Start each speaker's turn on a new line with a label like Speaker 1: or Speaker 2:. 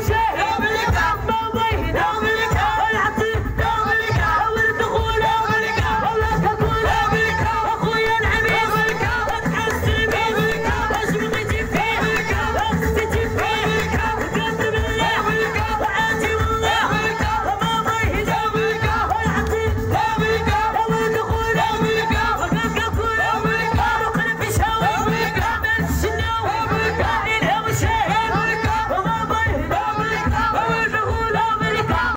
Speaker 1: Lucia!